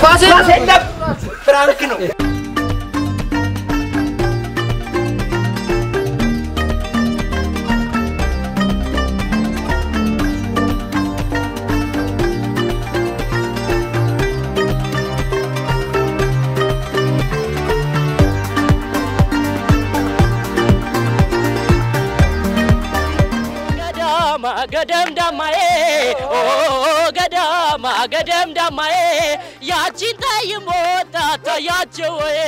ኳስ የለም ፍራንክ ነው። ገዳማ ገደም ዳማዬ ኦ ገዳማ ገደም ዳማዬ ያቺን ጠይም ወጣት ታያቸው ወይ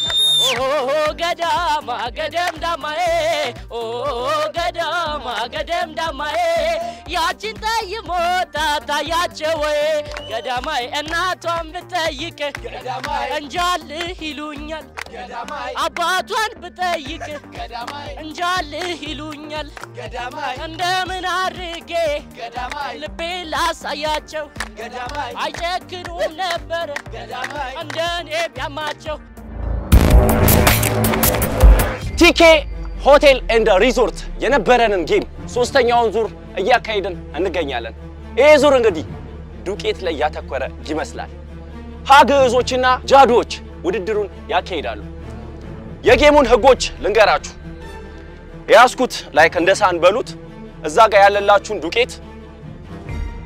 ኦ ገዳማ ገደም ዳማዬ ኦ ገዳማ ገደም ዳማዬ ጠይም ወጣት ታያቸው ወይ? ገዳማይ እናቷን ብጠይቅ እንጃልህ ይሉኛል። አባቷን ብጠይቅ እንጃልህ ይሉኛል። እንደምን አድርጌ ልቤ ላሳያቸው? አይጨክኑም ነበር። እንደኔ ቢያማቸው TK Hotel and Resort የነበረንን game ሶስተኛውን ዙር እያካሄድን እንገኛለን። ይህ ዙር እንግዲህ ዱቄት ላይ ያተኮረ ይመስላል። ሀግዕዞችና ጃዶዎች ውድድሩን ያካሂዳሉ። የ game ኡን ህጎች ልንገራችሁ። የያዝኩት ልክ እንደ ሳህን በሉት። እዛ ጋር ያለላችሁን ዱቄት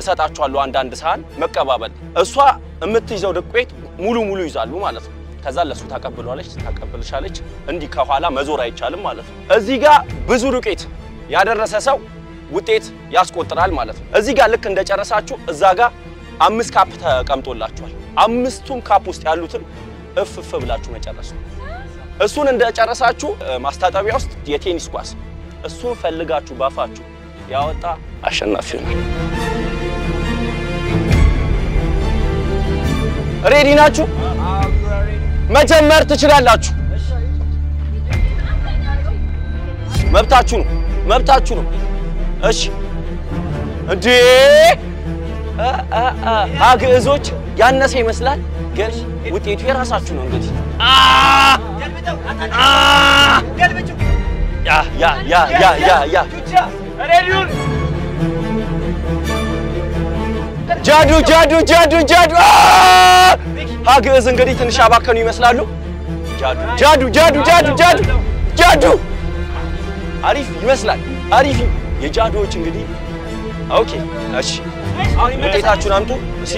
እሰጣችኋለሁ። አንዳንድ ሳህን መቀባበል። እሷ የምትይዘው ዱቄት ሙሉ ሙሉ ይዛሉ ማለት ነው። ከዛ ለሱ ታቀብሏለች፣ ታቀብልሻለች። እንዲህ ከኋላ መዞር አይቻልም ማለት ነው። እዚህ ጋር ብዙ ዱቄት ያደረሰ ሰው ውጤት ያስቆጥራል ማለት ነው። እዚህ ጋር ልክ እንደጨረሳችሁ እዛ ጋር አምስት cup ተቀምጦላችኋል። አምስቱም cup ውስጥ ያሉትን እፍ እፍ ብላችሁ መጨረስ ነው። እሱን እንደጨረሳችሁ ማስታጠቢያ ውስጥ የቴኒስ ኳስ እሱን ፈልጋችሁ ባፋችሁ ያወጣ አሸናፊ ይሆናል። ready ናችሁ? መጀመር ትችላላችሁ። መብታችሁ ነው፣ መብታችሁ ነው። እሺ እንዴ አግዕዞች ያነሰ ይመስላል፣ ግን ውጤቱ የራሳችሁ ነው። እንግዲህ ጃዱ ጃዱ ጃዱ ጃዱ አ! አግዕዝ እንግዲህ ትንሽ አባከኑ ይመስላሉ። ጃዱ ጃዱ ጃዱ ጃዱ ጃዱ አሪፍ ይመስላል። አሪፍ የጃዱዎች እንግዲህ okay። እሺ ውጤታችሁን አምጡ። እሺ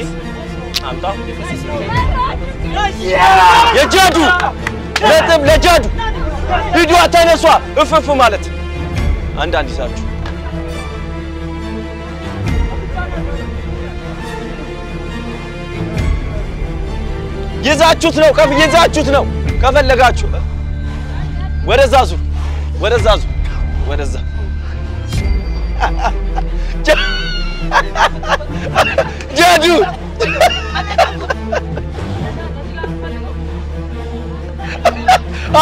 አምጣ። የጃዱ ነጥብ ለጃዱ። ሂዷ ተነሷ፣ እፍፍ ማለት አንዳንድ ይዛችሁ ይዛችሁት ነው ይዛችሁት ነው ከፈለጋችሁ። ወደዛ ዙር ወደዛ ዙር ወደዛ ጃዱ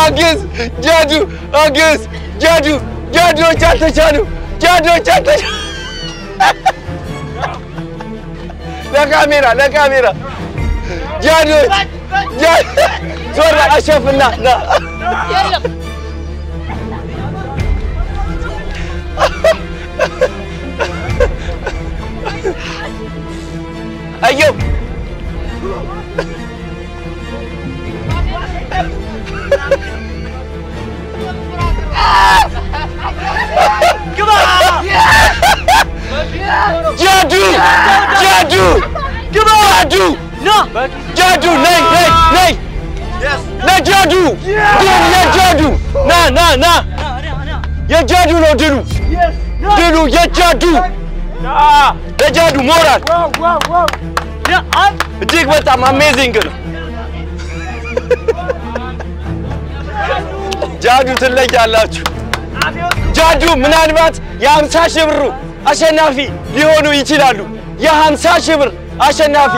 አግዝ ጃዱ አግዝ ጃዱ ጃዶች አልተቻሉ ጃዶች አልተቻሉ ለካሜራ ለካሜራ ጃዶች ጃ- ዞር አሸፍና ና አየው ጃዱ ጃዱ ጃዱ ጃዱ ነይ ነይ ነይ ለጃዱ ድል የጃዱ ና ና ና የጃዱ ነው ድሉ ድሉ የጃዱ ለጃዱ ሞራል እጅግ በጣም አሜዚንግ ነው። ጃዱ ትለያላችሁ። ጃዱ ምናልባት የሀምሳ ሺህ ብሩ አሸናፊ ሊሆኑ ይችላሉ። የሀምሳ ሺህ ብር አሸናፊ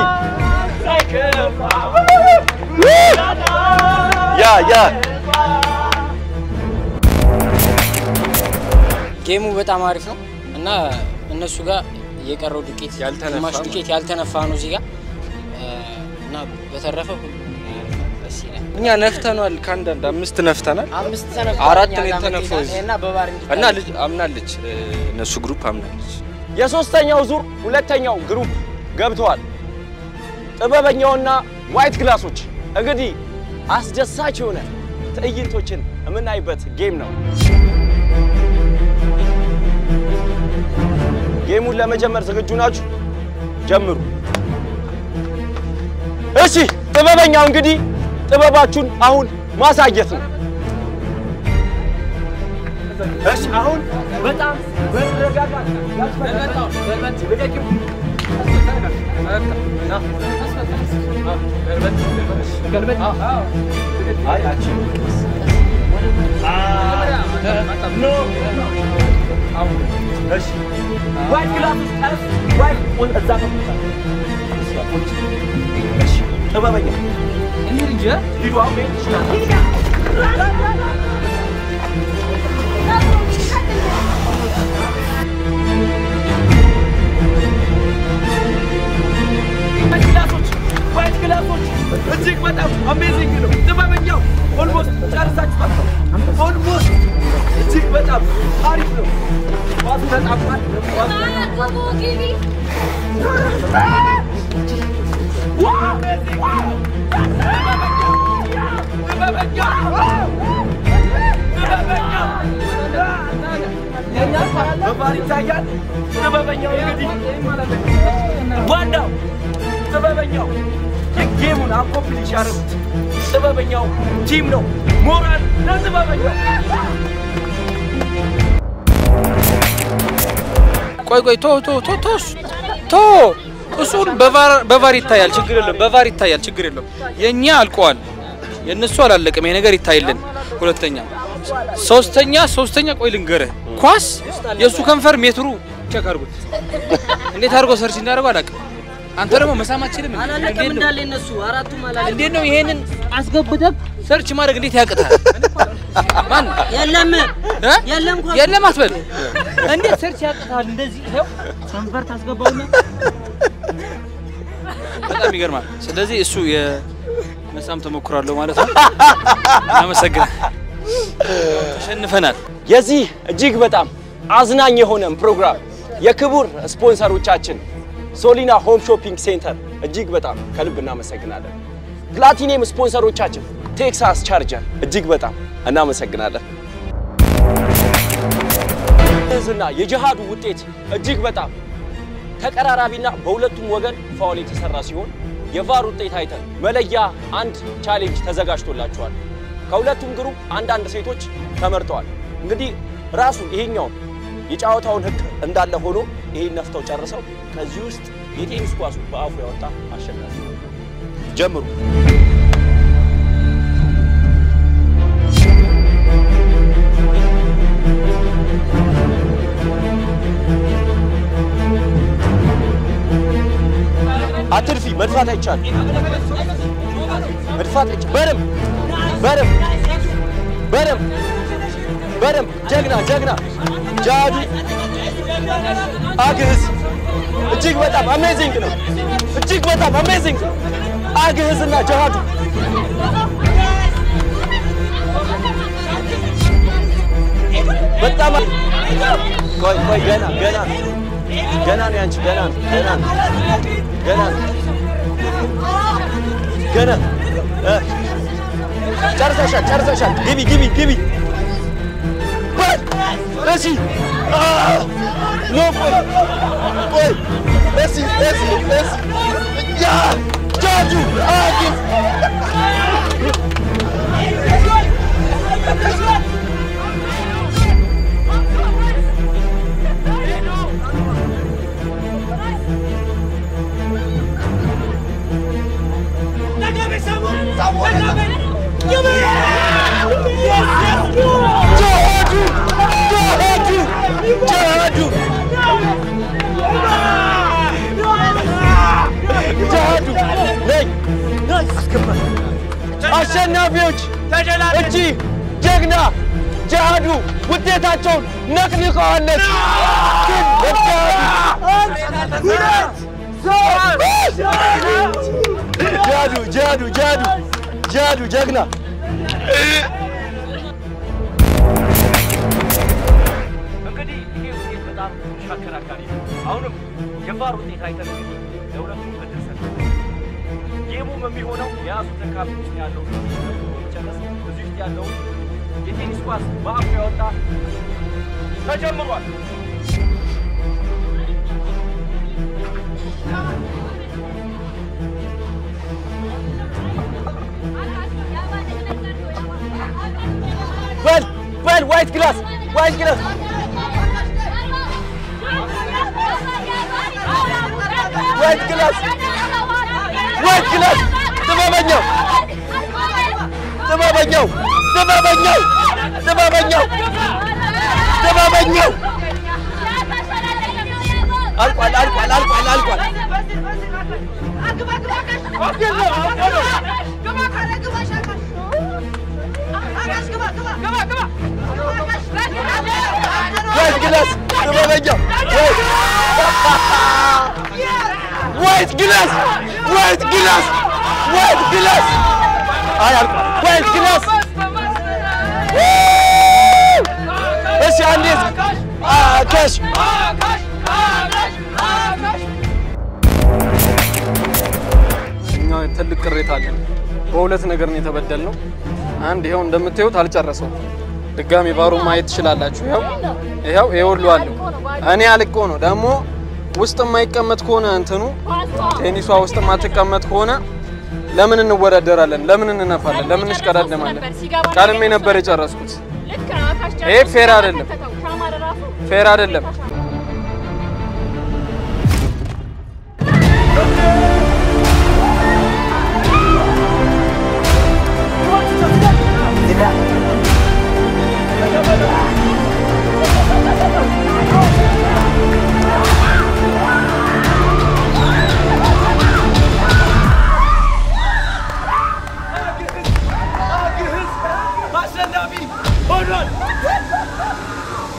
ያ ያ ጌሙ በጣም አሪፍ ነው እና እነሱ ጋር የቀረው ዱቄት ያልተነፋ ግማሽ ዱቄት ያልተነፋ ነው እዚህ ጋር እና በተረፈ ሁሉ ደስ ይላል። እኛ ነፍተናል። ከአንዳንድ አምስት ነፍተናል አራት ነው የተነፋው እና በ VAR እንዲታይ እና ልጅ አምናለች። እነሱ group አምናለች። የሶስተኛው ዙር ሁለተኛው group ገብተዋል። ጥበበኛውና white glass ኦች እንግዲህ አስደሳች የሆነ ትዕይንቶችን የምናይበት game ነው። game ኡን ለመጀመር ዝግጁ ናችሁ? ጀምሩ። እሺ፣ ጥበበኛው እንግዲህ ጥበባችሁን አሁን ማሳየት ነው። እሺ፣ አሁን በጣም افتح لا اسود اه كلبات كلبات اه اه هاي اكشن نو ماشي واحد كيلو 10000 واحد والازاق ماشي طب يا رجال يدوا عمي በ VAR ይታያል። ጥበበኛው እንግዲህ ዋናው ጥበበኛው የ game ኡን accomplish ያደረጉት ጥበበኛው team ነው። ሞራል ለጥበበኛው። ቆይ ቆይ ቶ ቶ ቶ ቶ ቶ እሱን በ VAR ይታያል፣ ችግር የለም። በ VAR ይታያል፣ ችግር የለም። የኛ አልቀዋል፣ የእነሱ አላለቀም። ይሄ ነገር ይታይልን። ሁለተኛ፣ ሶስተኛ ሶስተኛ ቆይ ልንገርህ፣ ኳስ የእሱ ከንፈር ሜትሩ ቼክ አድርጉት። እንዴት አድርጎ ሰርች እንዳደርገው አላውቅም። አንተ ደግሞ መሳም አትችልም።? አላለቀም? እንዳለ እነሱ አራቱም አላለቀም። እንዴት ነው ይሄንን አስገብተህ ሰርች ማድረግ እንዴት ያቅታል? ማን የለም እ? የለም አትበል። እንዴት ሰርች ያቅታል? እንደዚህ ይኸው ከንፈር ታስገባውና በጣም ይገርማል። ስለዚህ እሱ የመሳም ተሞክሯለሁ ማለት ነው። አመሰግናል። ተሸንፈናል። የዚህ እጅግ በጣም አዝናኝ የሆነን ፕሮግራም የክቡር ስፖንሰሮቻችን ሶሊና Home Shopping Center እጅግ በጣም ከልብ እናመሰግናለን። ፕላቲኒየም ስፖንሰሮቻችን Texas Charger እጅግ በጣም እናመሰግናለን። ዝና የጃዱ ውጤት እጅግ በጣም ተቀራራቢና በሁለቱም ወገን foul የተሰራ ሲሆን የ VAR ውጤት አይተን መለያ አንድ challenge ተዘጋጅቶላቸዋል። ከሁለቱም group አንዳንድ ሴቶች ተመርጠዋል። እንግዲህ ራሱ ይሄኛውን የጨዋታውን ሕግ እንዳለ ሆኖ ይሄን ነፍተው ጨርሰው ከዚህ ውስጥ የቴኒስ ኳሱ በአፉ ያወጣ አሸናፊ ጀምሩ። አትልፊ። መድፋት አይቻልም። መድፋት አይቻልም። በደምብ በደምብ በደምብ በደምብ ጀግና ጀግና ጃዱ አግህዝ እጅግ በጣም አሜዚንግ ነው። እጅግ በጣም አሜዚንግ አግህዝና ጃዱ በጣም ቆይ ቆይ ገና ገና ገና ነው ያንቺ ገና ገና ገና ገና ጨርሰሻል ጨርሰሻል። ግቢ ግቢ ግቢ በል እሺ አ no ቆይ ቆይ እሺ እሺ እሺ ያ ጃጁ አግዝ ጃዱ አሸናፊዎች እቺ ጀግና ጃዱ ውጤታቸውን ነቅንቀዋለች። ግን ጃዱ ጃዱ ጃዱ ጃዱ ጀግና እንግዲህ ይሄ ውጤት በጣም አከራካሪ ነው። አሁንም የ VAR ውጤት አይተን እንግዲህ ለሁለቱም እድል ሰጥተናል። ጌሙ ሁሉም የሚሆነው የያዙትን cup ውስጥ ያለው ጨርሶ እዚህ ውስጥ ያለው የቴኒስ ኳስ በአፉ ያወጣ ተጀምሯል። በል በል white glass white glass white glass white glass ጥበበኛው ጥበበኛው ጥበበኛው ጥበበኛው ጥበበኛው አልቋል አልቋል አልቋል አልቋል white glass ጥበበኛው white glass white glass white glass አልቋል white glass እሺ አንዴ ታካሽ እኛ ትልቅ ቅሬታ አለን። በሁለት ነገር ነው የተበደልነው። አንድ ይኸው እንደምታዩት አልጨረሰው። ድጋሚ VAR ኡ ማየት ትችላላችሁ። ይኸው ይኸው አለው። እኔ አልቆ ነው ደግሞ ውስጥ የማይቀመጥ ከሆነ እንትኑ ቴኒሷ ውስጥ የማትቀመጥ ከሆነ ለምን እንወዳደራለን? ለምን እንነፋለን? ለምን እንሽቀዳደማለን? ቀድሜ ነበር የጨረስኩት። ይሄ fair አይደለም፣ fair አይደለም።